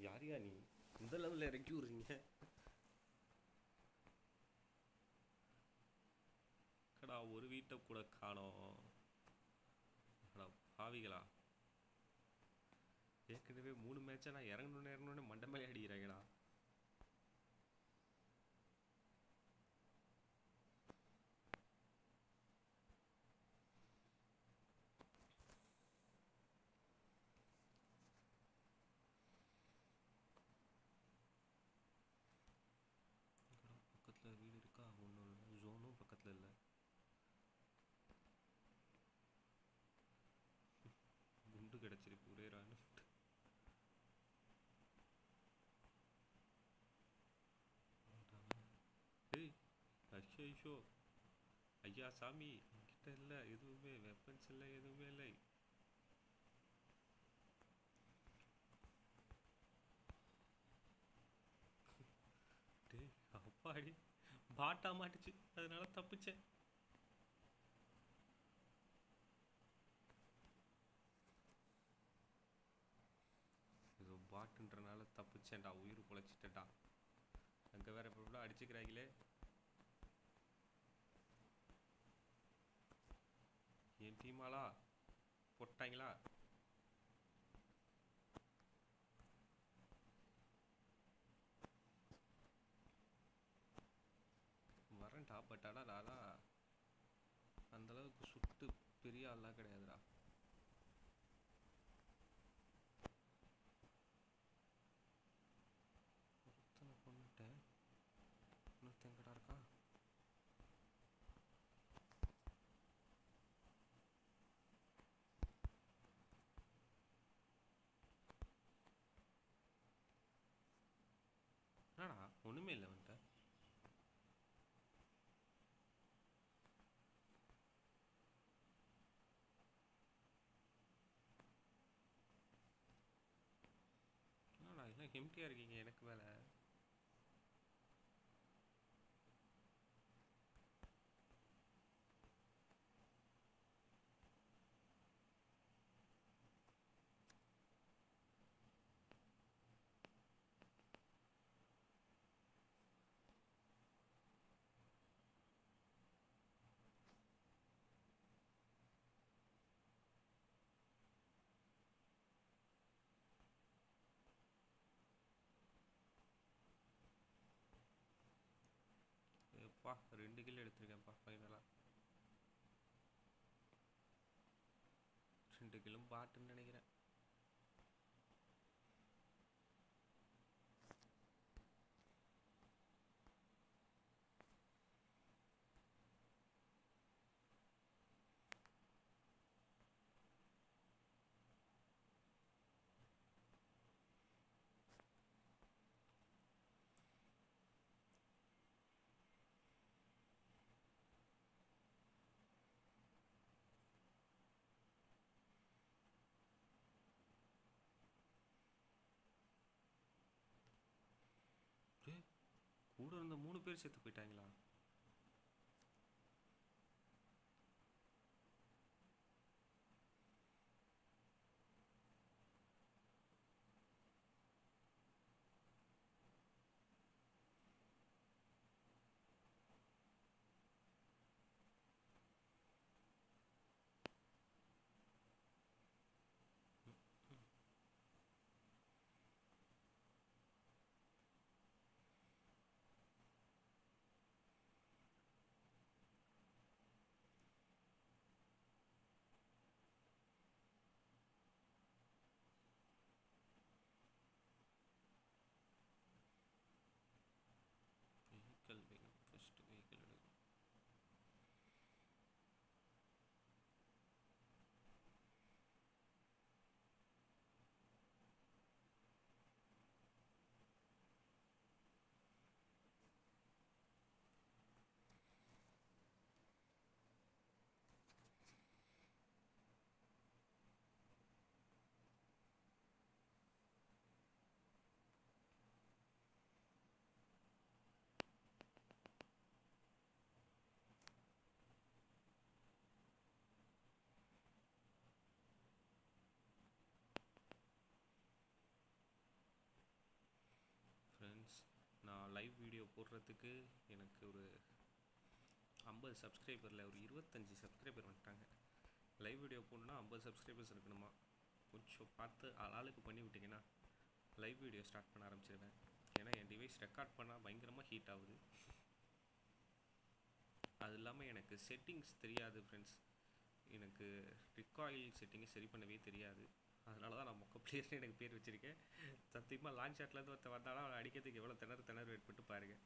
யாரியா நீ? இந்த லெவலில் இறக்கி விட்றீங்க. கடா ஒரு வீட்டை கூட காணோம். அடா பாவிகளா. ஏற்கனவே மூணு மேட்சை நான் இறங்கணுன்னு இறங்கணுன்னு மண்டை மேலே அடிக்கிறாங்கடா ஐயோ ஐயா சாமி என்கிட்ட இல்லை எதுவுமே வெப்பன்ஸ் இல்லை எதுவுமே இல்லை. டேய் அப்பாடி பாட்டா மாட்டுச்சு. அதனால தப்பிச்சேன். ஏதோ பாட்டுன்றனால தப்பிச்சேன்டா உயிர் குலைச்சிட்டேன்டா அங்கே வேற இப்போ அடிச்சுக்கிறாங்களே என் டீமாலா? போட்டாங்களா? வரேன்டா பட் ஆனால் நானா அந்த அளவுக்கு சுட்டு பெரிய ஆள்லாம் கிடையாது. ஒன்றுமே இல்லை வந்துட்ட என்னடா எல்லாம் எம்டியாக இருக்கீங்க எனக்கு வேலை. அப்பா ரெண்டு கிலோ எடுத்திருக்கேன்ப்பா ஃபைனலாக ரெண்டு கிலும் பாட்டுன்னு நினைக்கிறேன். கூட இருந்த மூணு பேர் சேர்த்து போயிட்டாங்களா? லைவ் வீடியோ போடுறதுக்கு எனக்கு ஒரு ஐம்பது சப்ஸ்கிரைபரில் ஒரு இருபத்தஞ்சி சப்ஸ்கிரைபர் வந்துட்டாங்க. லைவ் வீடியோ போடணுன்னா ஐம்பது சப்ஸ்கிரைபர்ஸ் இருக்கணுமா? கொஞ்சம் பார்த்து ஆளுக்கு பண்ணி விட்டிங்கன்னா லைவ் வீடியோ ஸ்டார்ட் பண்ண ஆரம்பிச்சிருவேன். ஏன்னா என் டிவைஸ் ரெக்கார்ட் பண்ணால் பயங்கரமாக ஹீட் ஆகுது. அது இல்லாமல் எனக்கு செட்டிங்ஸ் தெரியாது ஃப்ரெண்ட்ஸ் எனக்கு ரிக்காயில் செட்டிங்கை சரி பண்ணவே தெரியாது. அதனால தான் நான் மொக்க பிளேயர்னு எனக்கு பேர் வச்சுருக்கேன். சத்தியமாக லாங் ஷாட்லேருந்து ஒருத்தன் வந்தாலும் அவனை அடிக்கிறதுக்கு எவ்வளோ திணறு திணறு வெயிட் பண்ணிட்டு பாருங்க.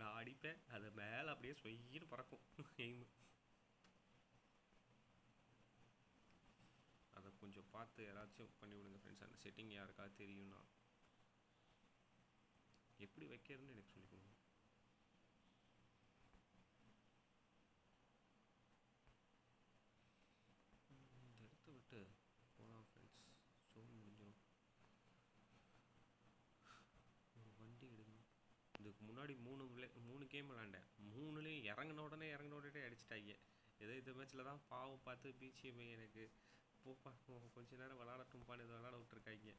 நான் அடிப்பேன் அது மேலே அப்படியே சொயின்னு பறக்கும் எய்மு அதை கொஞ்சம் பார்த்து யாராச்சும் பண்ணி விடுங்க ஃப்ரெண்ட்ஸ் அந்த செட்டிங் யாருக்காவது தெரியும்னா. எப்படி வைக்கிறதுன்னு எனக்கு சொல்லி இதுக்கு முன்னாடி மூணு விளை மூணு கேம் விளாண்டேன் மூணுலேயும் இறங்கின உடனே இறங்கின உடனே அடிச்சிட்டாங்க. ஏதோ இந்த மேட்ச்சில் தான் பாவம் பார்த்து பிஜிஎம் எனக்கு போப்பா கொஞ்ச நேரம் விளாடட்டும்பான்னு இதை விளாட விட்ருக்காங்க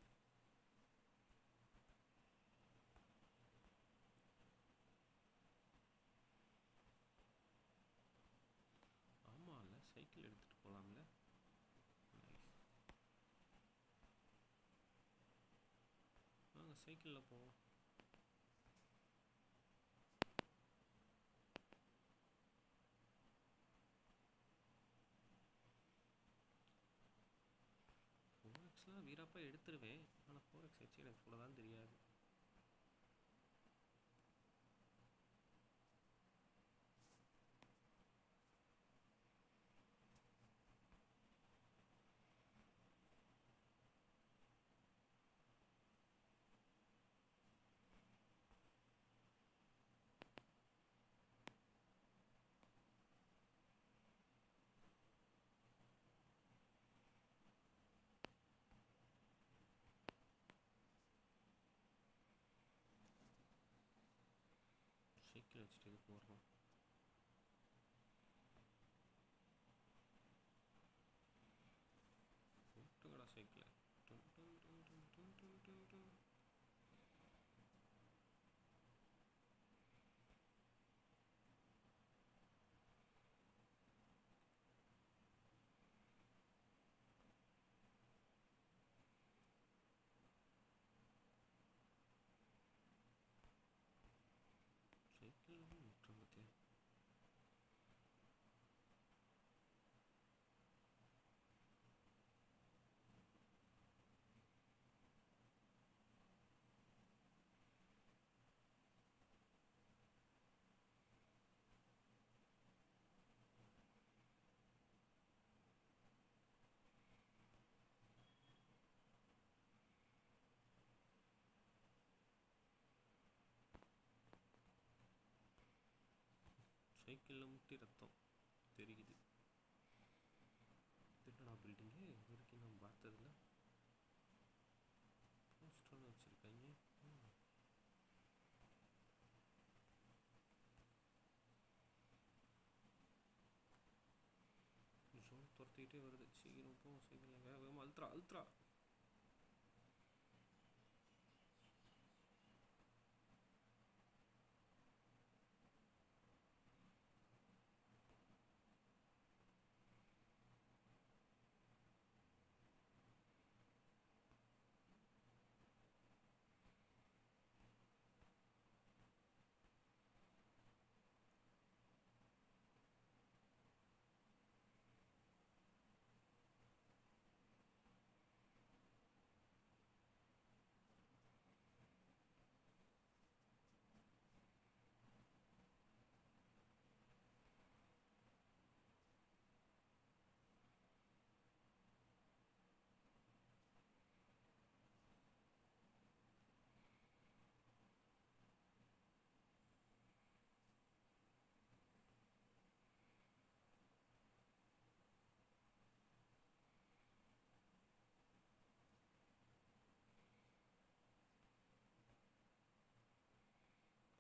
ஆமாம்ல சைக்கிள் எடுத்துகிட்டு போகலாம்ல வாங்க சைக்கிளில் போவோம். வீரப்பா எடுத்துருவேன். ஆனால் ஃபோரெக்ஸ் வச்சு எனக்கு கூட தான் தெரியாது. still, it's still 4 more. சைக்கிளில் முட்டி ரத்தம். தெரியுது. என்னடா பில்டிங்கு இது வரைக்கும் நான் பார்த்ததில்ல. போஸ்டர்லாம் வச்சுருக்காங்க. ஜோன் துரத்திக்கிட்டே வருது. சீக்கிரம் போ சீக்கிரம் வேகமாக அழுத்துறா அல்ட்ரா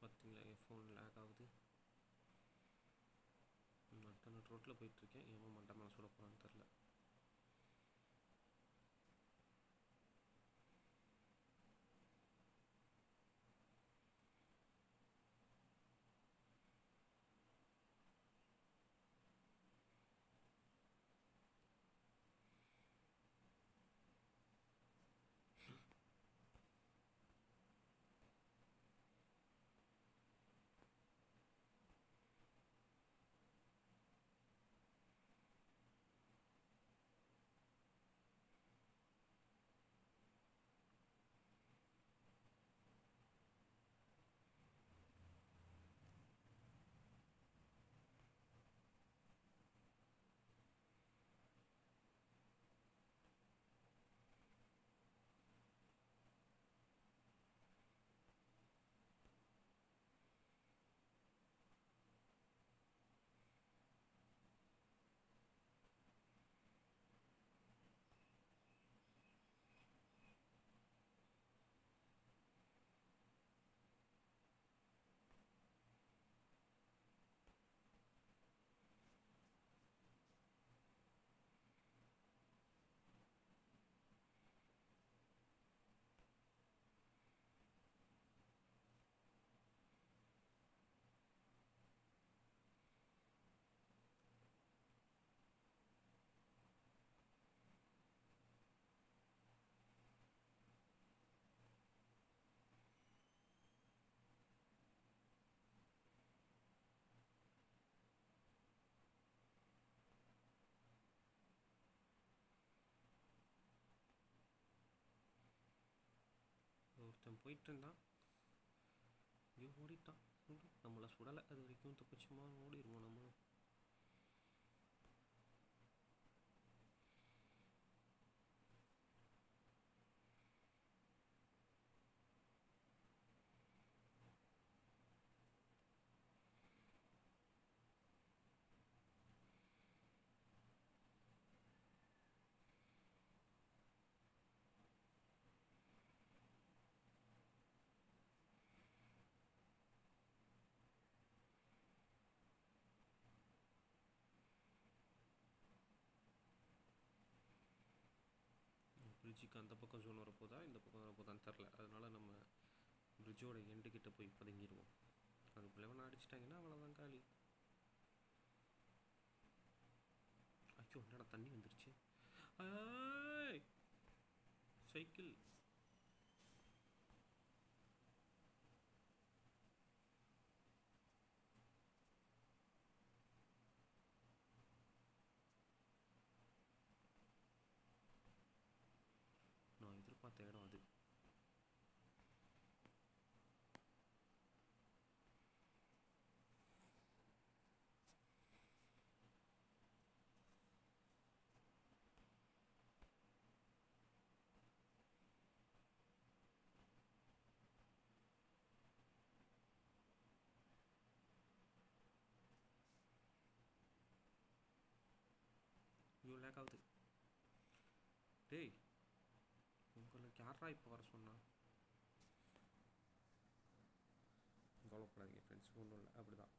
பார்த்தீங்களா என் ஃபோன் லேக் ஆகுது. நட்ட ரோட்டில் போயிட்டுருக்கேன் ஏமா மண்டை மேலே சுட போகிறான்னு தெரில ஒருத்தன் போயிட்டு இருந்தான் ஐயோ ஓடிட்டான். நம்மளை சுடலை. அது வரைக்கும் தப்பிச்சுமா ஓடிடுவோம் நம்மளும் பிரிட்ஜுக்கு அந்த பக்கம் ஜோன் வரப்போதா? இந்த பக்கம் வரப்போதான்னு தெரில அதனால் நம்ம பிரிட்ஜோட எண்டு கிட்ட போய் பதுங்கிடுவோம் அதுக்குள்ளே ஒன்று அடிச்சிட்டாங்கன்னா அவ்வளோதான் காலி. ஐயோ என்னடா தண்ணி வந்துருச்சு? சைக்கிள். நான் எதிர்பார்த்த இடம் அது ஐயோ லேக் ஆகுது டேய் உங்களுக்கு யாரா இப்போ வர சொன்னா? கவலைப்படாதீங்க ஃப்ரெண்ட்ஸ் ஒன்றும் இல்லை. அப்படிதான்.